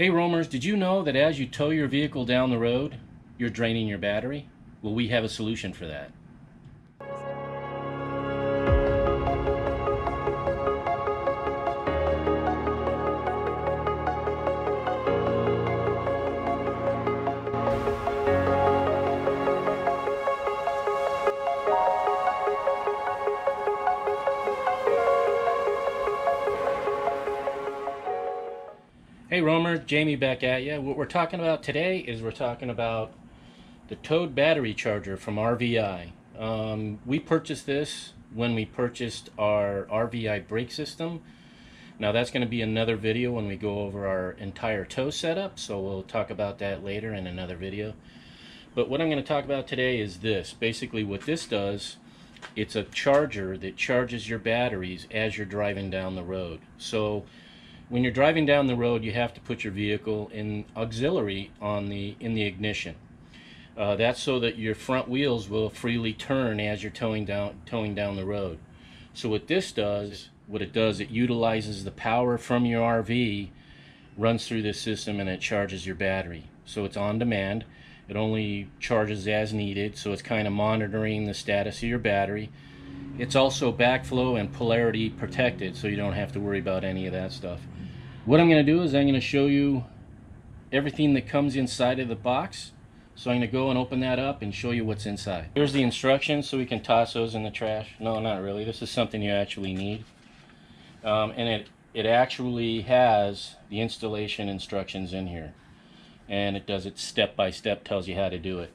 Hey roamers, did you know that as you tow your vehicle down the road, you're draining your battery? Well, we have a solution for that. Hey Roamer, Jamie back at you. What we're talking about today is we're talking about the towed battery charger from RVI. Um, we purchased this when we purchased our RVI brake system. Now that's going to be another video when we go over our entire tow setup, so we'll talk about that later in another video. But what I'm going to talk about today is this. Basically what this does, it's a charger that charges your batteries as you're driving down the road. So when you're driving down the road, you have to put your vehicle in auxiliary on the in the ignition. Uh, that's so that your front wheels will freely turn as you're towing down towing down the road. So what this does, what it does, it utilizes the power from your RV, runs through this system, and it charges your battery. So it's on demand. It only charges as needed, so it's kind of monitoring the status of your battery. It's also backflow and polarity protected, so you don't have to worry about any of that stuff. What I'm going to do is I'm going to show you everything that comes inside of the box. So I'm going to go and open that up and show you what's inside. Here's the instructions so we can toss those in the trash. No, not really. This is something you actually need. Um, and it, it actually has the installation instructions in here. And it does it step by step, tells you how to do it.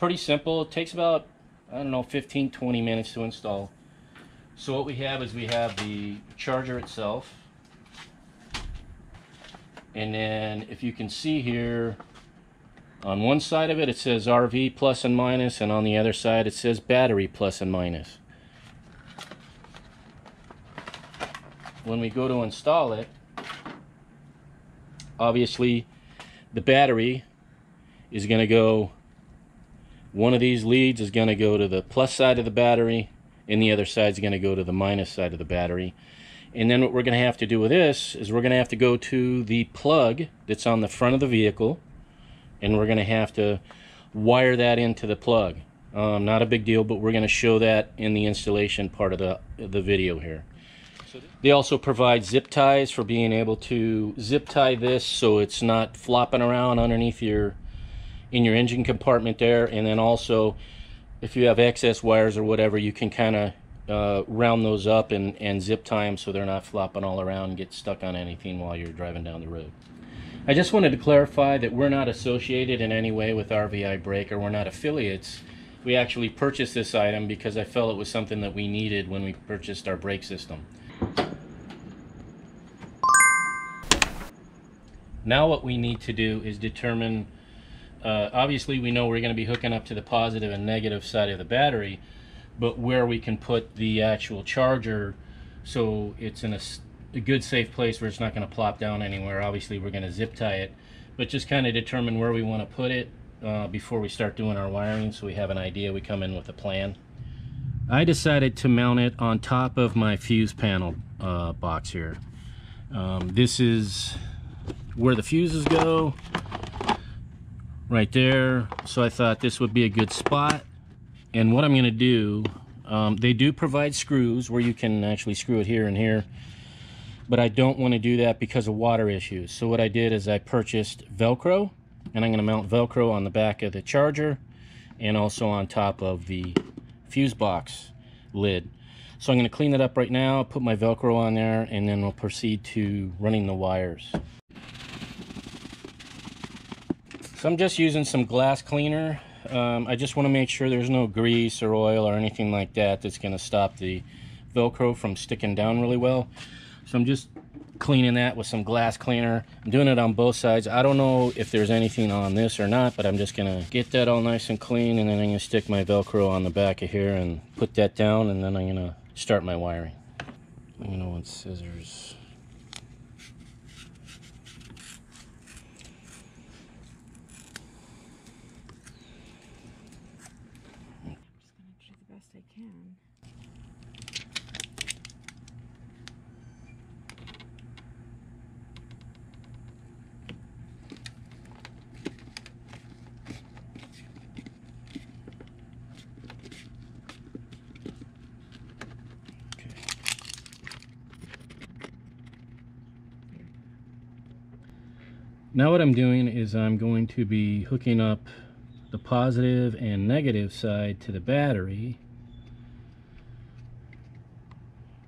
Pretty simple. It takes about, I don't know, 15, 20 minutes to install. So what we have is we have the charger itself and then if you can see here on one side of it it says RV plus and minus and on the other side it says battery plus and minus. When we go to install it obviously the battery is going to go one of these leads is going to go to the plus side of the battery and the other side is going to go to the minus side of the battery and then what we're going to have to do with this is we're going to have to go to the plug that's on the front of the vehicle and we're going to have to wire that into the plug. Um, not a big deal, but we're going to show that in the installation part of the, the video here. They also provide zip ties for being able to zip tie this so it's not flopping around underneath your in your engine compartment there and then also if you have excess wires or whatever you can kind of uh, round those up and, and zip tie them so they're not flopping all around and get stuck on anything while you're driving down the road. I just wanted to clarify that we're not associated in any way with RVI Brake or we're not affiliates. We actually purchased this item because I felt it was something that we needed when we purchased our brake system. Now what we need to do is determine, uh, obviously we know we're going to be hooking up to the positive and negative side of the battery, but where we can put the actual charger so it's in a, a good safe place where it's not going to plop down anywhere. Obviously we're going to zip tie it, but just kind of determine where we want to put it uh, before we start doing our wiring so we have an idea. We come in with a plan. I decided to mount it on top of my fuse panel uh, box here. Um, this is where the fuses go right there so I thought this would be a good spot and what I'm going to do, um, they do provide screws where you can actually screw it here and here. But I don't want to do that because of water issues. So what I did is I purchased Velcro. And I'm going to mount Velcro on the back of the charger. And also on top of the fuse box lid. So I'm going to clean it up right now, put my Velcro on there, and then we'll proceed to running the wires. So I'm just using some glass cleaner um, I just want to make sure there's no grease or oil or anything like that that's going to stop the Velcro from sticking down really well. So I'm just cleaning that with some glass cleaner. I'm doing it on both sides. I don't know if there's anything on this or not, but I'm just going to get that all nice and clean and then I'm going to stick my Velcro on the back of here and put that down and then I'm going to start my wiring. I'm going to want scissors. Now what I'm doing is I'm going to be hooking up the positive and negative side to the battery.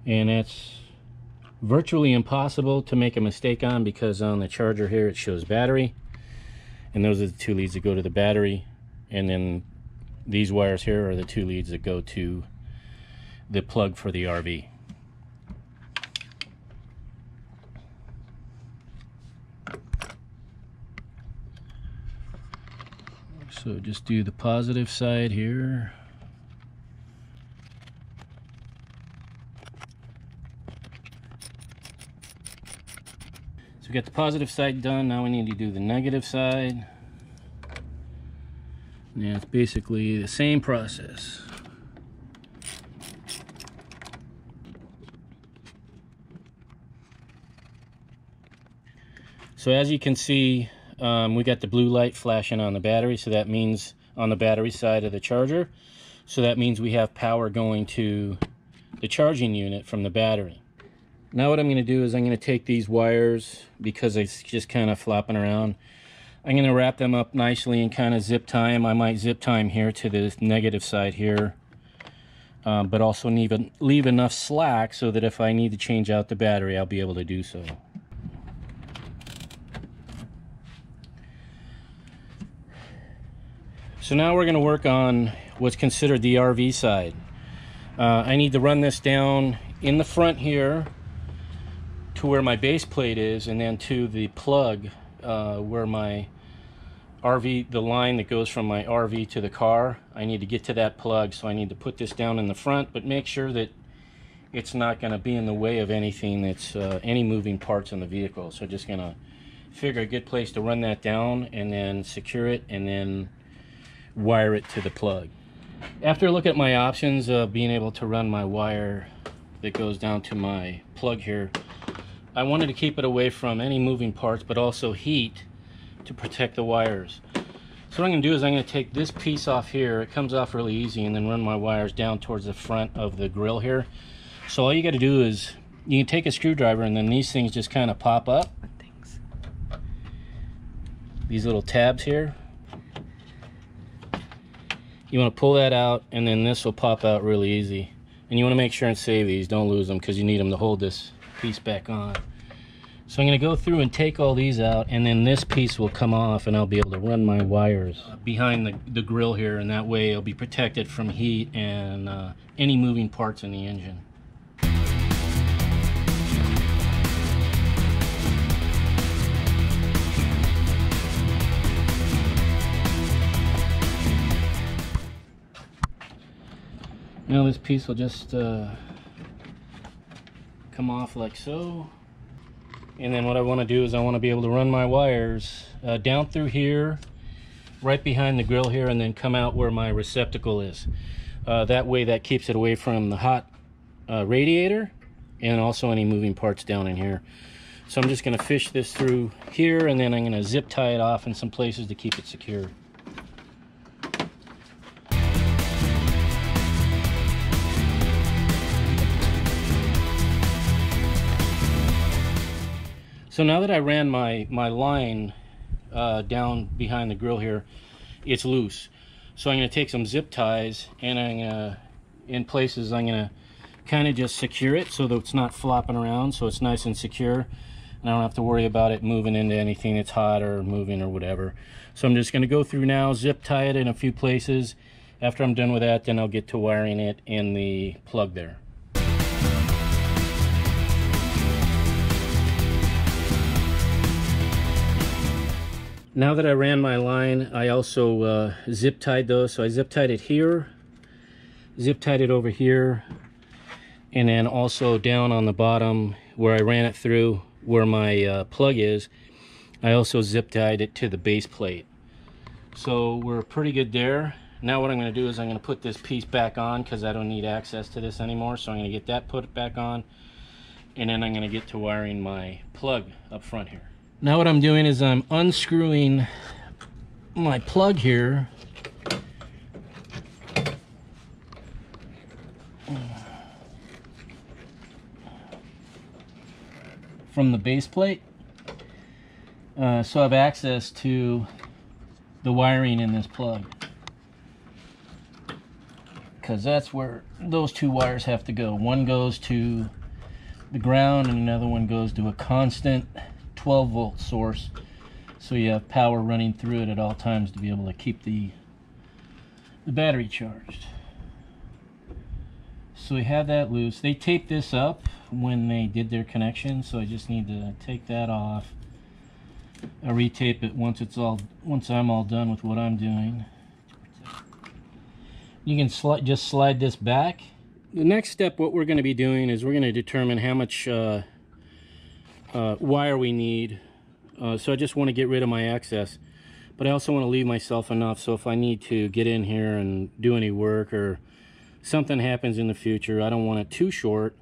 And that's virtually impossible to make a mistake on because on the charger here it shows battery. And those are the two leads that go to the battery. And then these wires here are the two leads that go to the plug for the RV. So just do the positive side here. So we got the positive side done. Now we need to do the negative side. Yeah, it's basically the same process. So as you can see, um, we got the blue light flashing on the battery, so that means on the battery side of the charger. So that means we have power going to the charging unit from the battery. Now what I'm going to do is I'm going to take these wires, because it's just kind of flopping around, I'm going to wrap them up nicely and kind of zip tie them. I might zip tie them here to the negative side here. Um, but also leave, leave enough slack so that if I need to change out the battery, I'll be able to do so. So now we're going to work on what's considered the RV side. Uh, I need to run this down in the front here to where my base plate is and then to the plug uh, where my RV, the line that goes from my RV to the car. I need to get to that plug so I need to put this down in the front but make sure that it's not going to be in the way of anything that's uh, any moving parts in the vehicle. So just going to figure a good place to run that down and then secure it and then wire it to the plug. After looking at my options of being able to run my wire that goes down to my plug here, I wanted to keep it away from any moving parts but also heat to protect the wires. So what I'm going to do is I'm going to take this piece off here, it comes off really easy, and then run my wires down towards the front of the grill here. So all you got to do is, you can take a screwdriver and then these things just kind of pop up. These little tabs here you want to pull that out and then this will pop out really easy. And you want to make sure and save these don't lose them because you need them to hold this piece back on. So I'm going to go through and take all these out and then this piece will come off and I'll be able to run my wires behind the, the grill here and that way it'll be protected from heat and uh, any moving parts in the engine Now this piece will just uh, come off like so. And then what I want to do is I want to be able to run my wires uh, down through here, right behind the grill here, and then come out where my receptacle is. Uh, that way that keeps it away from the hot uh, radiator and also any moving parts down in here. So I'm just going to fish this through here and then I'm going to zip tie it off in some places to keep it secure. So now that I ran my, my line uh, down behind the grill here, it's loose. So I'm going to take some zip ties and I'm gonna, in places I'm going to kind of just secure it so that it's not flopping around so it's nice and secure and I don't have to worry about it moving into anything that's hot or moving or whatever. So I'm just going to go through now, zip tie it in a few places. After I'm done with that, then I'll get to wiring it in the plug there. Now that I ran my line, I also uh, zip tied those. So I zip tied it here, zip tied it over here, and then also down on the bottom where I ran it through where my uh, plug is, I also zip tied it to the base plate. So we're pretty good there. Now what I'm going to do is I'm going to put this piece back on because I don't need access to this anymore. So I'm going to get that put back on and then I'm going to get to wiring my plug up front here. Now what I'm doing is I'm unscrewing my plug here. From the base plate. Uh, so I have access to the wiring in this plug. Because that's where those two wires have to go. One goes to the ground and another one goes to a constant 12 volt source. So you have power running through it at all times to be able to keep the, the battery charged. So we have that loose. They taped this up when they did their connection, so I just need to take that off. I retape it once it's all once I'm all done with what I'm doing. You can sli just slide this back. The next step, what we're going to be doing is we're going to determine how much uh, uh, wire we need. Uh, so I just want to get rid of my excess, but I also want to leave myself enough so if I need to get in here and do any work or something happens in the future, I don't want it too short.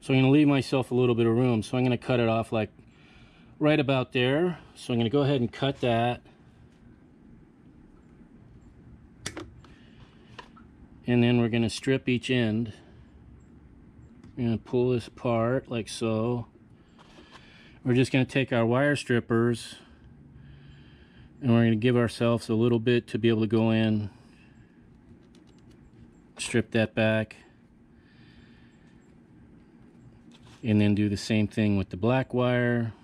So I'm going to leave myself a little bit of room. So I'm going to cut it off like right about there. So I'm going to go ahead and cut that. And then we're going to strip each end. We're going to pull this apart like so. We're just going to take our wire strippers and we're going to give ourselves a little bit to be able to go in strip that back and then do the same thing with the black wire.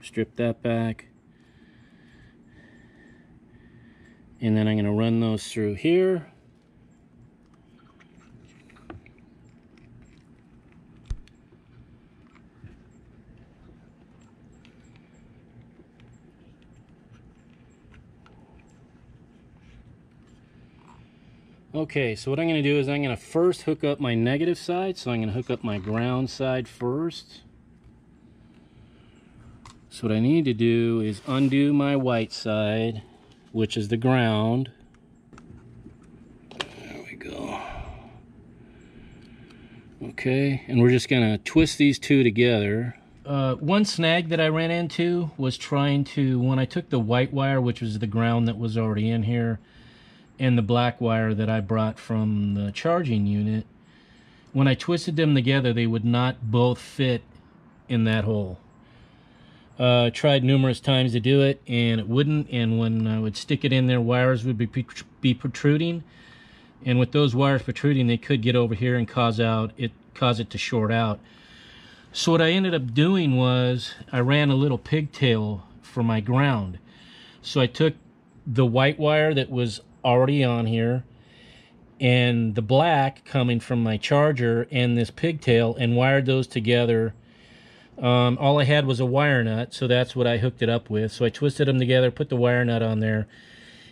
Strip that back and then I'm going to run those through here Okay, so what I'm going to do is I'm going to first hook up my negative side. So I'm going to hook up my ground side first. So what I need to do is undo my white side, which is the ground. There we go. Okay, and we're just going to twist these two together. Uh, one snag that I ran into was trying to, when I took the white wire, which was the ground that was already in here, and the black wire that I brought from the charging unit, when I twisted them together, they would not both fit in that hole. Uh, tried numerous times to do it, and it wouldn't. And when I would stick it in there, wires would be, be protruding. And with those wires protruding, they could get over here and cause out it cause it to short out. So what I ended up doing was I ran a little pigtail for my ground. So I took the white wire that was already on here and the black coming from my charger and this pigtail and wired those together. Um, all I had was a wire nut, so that's what I hooked it up with. So I twisted them together, put the wire nut on there.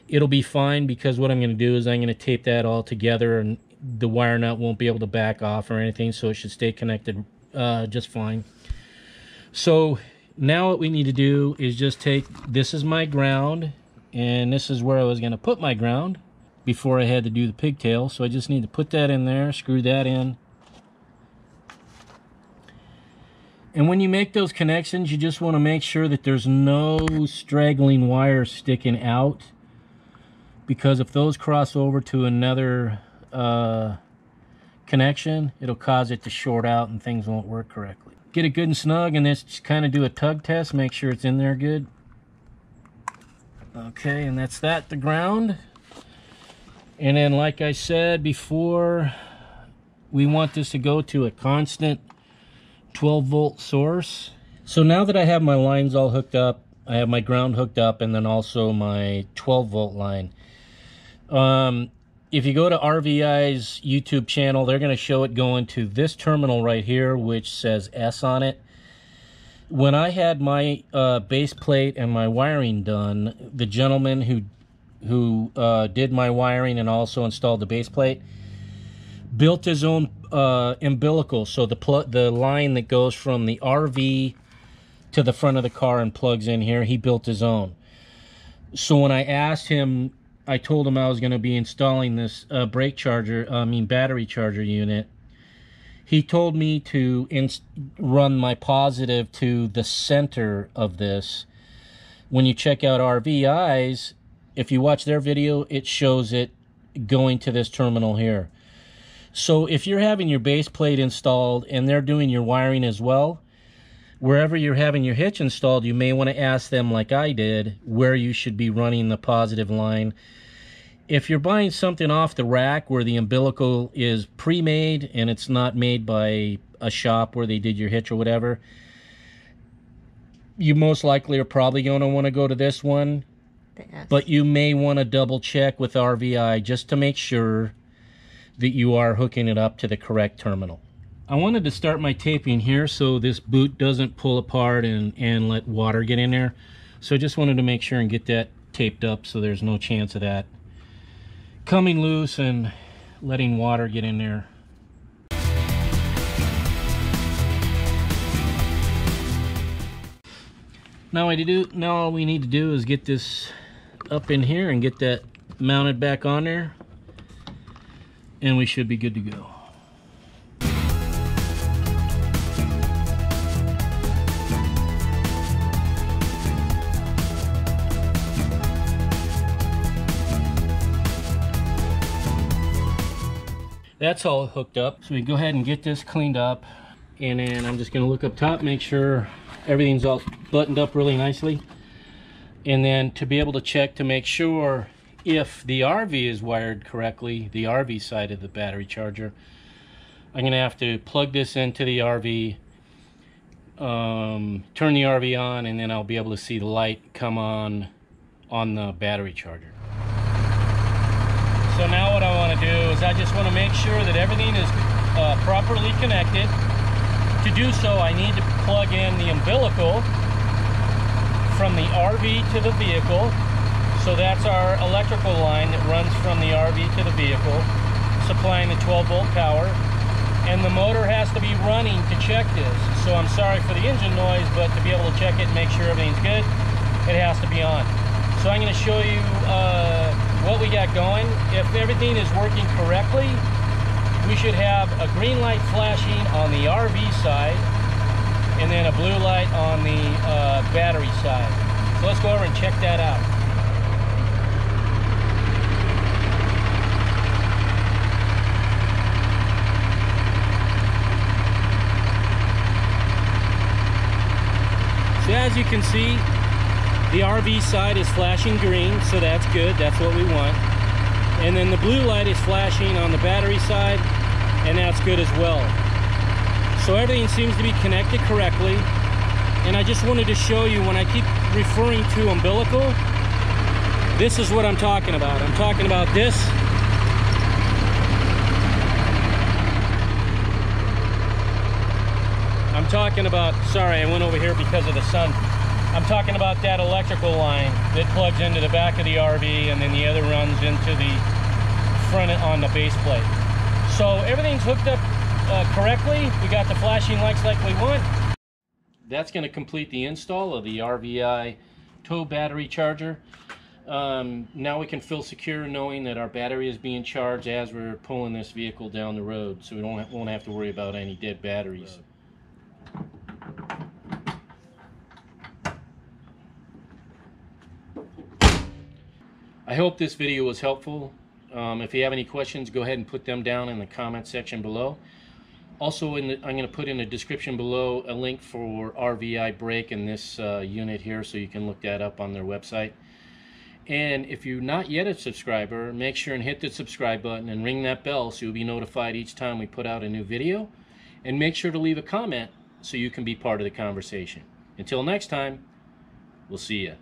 It'll be fine because what I'm going to do is I'm going to tape that all together and the wire nut won't be able to back off or anything, so it should stay connected uh, just fine. So now what we need to do is just take, this is my ground, and this is where I was going to put my ground before I had to do the pigtail so I just need to put that in there screw that in and when you make those connections you just want to make sure that there's no straggling wires sticking out because if those cross over to another uh, connection it'll cause it to short out and things won't work correctly get it good and snug and just kind of do a tug test make sure it's in there good Okay, and that's that, the ground. And then, like I said before, we want this to go to a constant 12 volt source. So now that I have my lines all hooked up, I have my ground hooked up and then also my 12 volt line. Um, if you go to RVI's YouTube channel, they're going to show it going to this terminal right here, which says S on it when I had my uh, base plate and my wiring done, the gentleman who who uh, did my wiring and also installed the base plate built his own uh, umbilical. So the pl- the line that goes from the RV to the front of the car and plugs in here, he built his own. So when I asked him, I told him I was going to be installing this uh, brake charger, I mean battery charger unit he told me to inst- run my positive to the center of this. When you check out RVI's, if you watch their video, it shows it going to this terminal here. So if you're having your base plate installed and they're doing your wiring as well, wherever you're having your hitch installed, you may want to ask them, like I did, where you should be running the positive line. If you're buying something off the rack where the umbilical is pre-made and it's not made by a shop where they did your hitch or whatever, you most likely are probably going to want to go to this one. But you may want to double check with RVI just to make sure that you are hooking it up to the correct terminal. I wanted to start my taping here so this boot doesn't pull apart and, and let water get in there. So I just wanted to make sure and get that taped up so there's no chance of that coming loose and letting water get in there. Now, I do, now all we need to do is get this up in here and get that mounted back on there and we should be good to go. That's all hooked up. So we go ahead and get this cleaned up. And then I'm just gonna look up top, make sure everything's all buttoned up really nicely. And then to be able to check to make sure if the RV is wired correctly, the RV side of the battery charger, I'm going to have to plug this into the RV, um, turn the RV on, and then I'll be able to see the light come on on the battery charger. So now what I want to do is I just want to make sure that everything is uh, properly connected. To do so, I need to plug in the umbilical from the RV to the vehicle so that's our electrical line that runs from the RV to the vehicle, supplying the 12 volt power. And the motor has to be running to check this. So I'm sorry for the engine noise, but to be able to check it and make sure everything's good, it has to be on. So I'm gonna show you uh, what we got going. If everything is working correctly, we should have a green light flashing on the RV side and then a blue light on the uh, battery side. So let's go over and check that out. As you can see, the RV side is flashing green, so that's good. That's what we want. And then the blue light is flashing on the battery side, and that's good as well. So everything seems to be connected correctly. And I just wanted to show you when I keep referring to umbilical, this is what I'm talking about. I'm talking about this talking about, sorry, I went over here because of the sun. I'm talking about that electrical line that plugs into the back of the RV and then the other runs into the front on the base plate. So everything's hooked up uh, correctly. We got the flashing lights like we want. That's going to complete the install of the RVI tow battery charger. Um, now we can feel secure knowing that our battery is being charged as we're pulling this vehicle down the road so we don't won't have to worry about any dead batteries. I hope this video was helpful. Um, if you have any questions, go ahead and put them down in the comment section below. Also, the, I'm going to put in the description below a link for RVI brake in this uh, unit here, so you can look that up on their website. And if you're not yet a subscriber, make sure and hit the subscribe button and ring that bell so you'll be notified each time we put out a new video. And make sure to leave a comment so you can be part of the conversation. Until next time, we'll see you.